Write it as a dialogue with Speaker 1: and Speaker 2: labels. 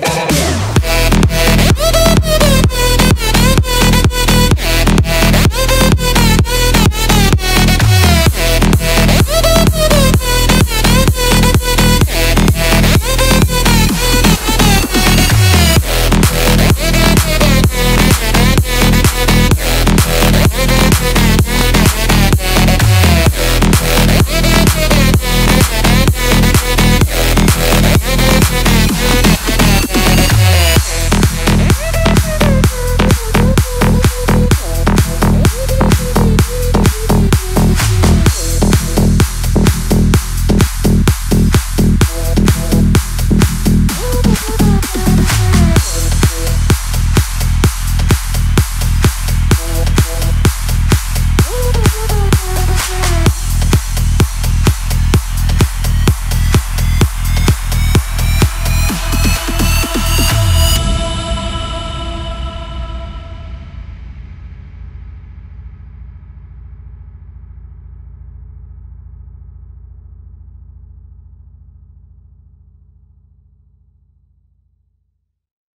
Speaker 1: the bottom.